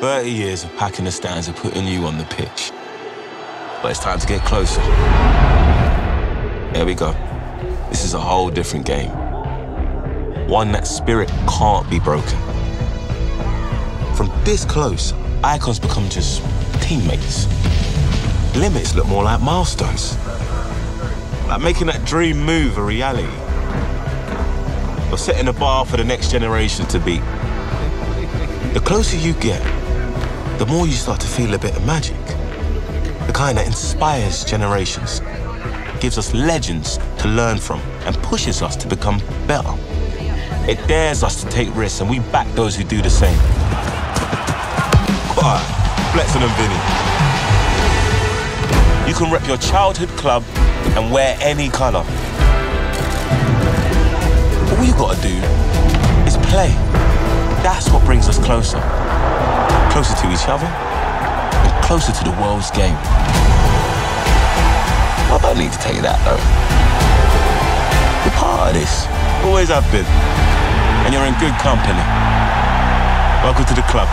30 years of packing the stands and putting you on the pitch. But it's time to get closer. There we go. This is a whole different game. One that spirit can't be broken. From this close, icons become just teammates. Limits look more like milestones. Like making that dream move a reality. Or setting a bar for the next generation to beat. The closer you get, the more you start to feel a bit of magic. The kind that inspires generations, gives us legends to learn from, and pushes us to become better. It dares us to take risks, and we back those who do the same. Quiet, Flexen and Vinny. You can rep your childhood club and wear any colour. All you gotta do is play. That's what brings us closer. Closer to each other and closer to the world's game. I don't need to tell you that though. You're part of this. Always have been. And you're in good company. Welcome to the club.